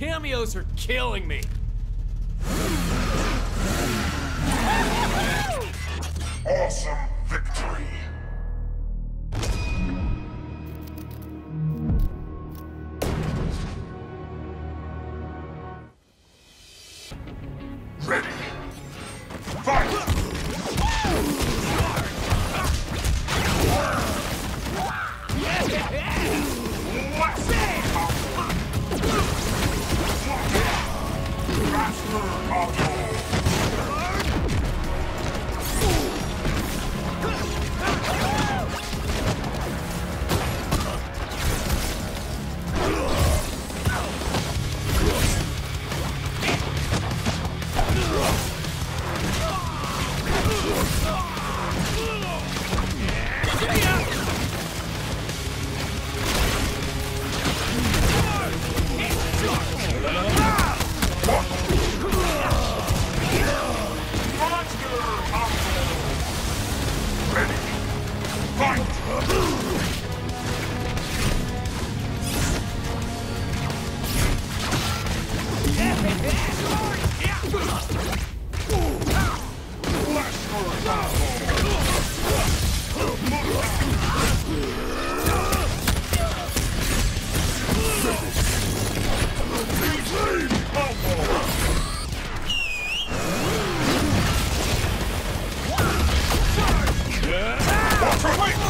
cameos are killing me. Master Auto! Watch